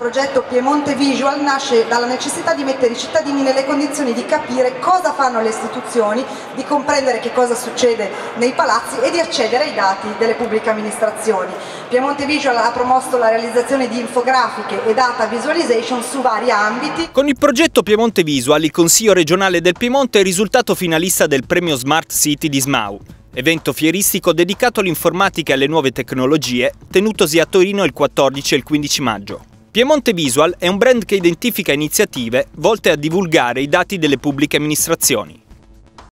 Il progetto Piemonte Visual nasce dalla necessità di mettere i cittadini nelle condizioni di capire cosa fanno le istituzioni, di comprendere che cosa succede nei palazzi e di accedere ai dati delle pubbliche amministrazioni. Piemonte Visual ha promosso la realizzazione di infografiche e data visualization su vari ambiti. Con il progetto Piemonte Visual il Consiglio regionale del Piemonte è risultato finalista del premio Smart City di SMAU, evento fieristico dedicato all'informatica e alle nuove tecnologie, tenutosi a Torino il 14 e il 15 maggio. Piemonte Visual è un brand che identifica iniziative volte a divulgare i dati delle pubbliche amministrazioni.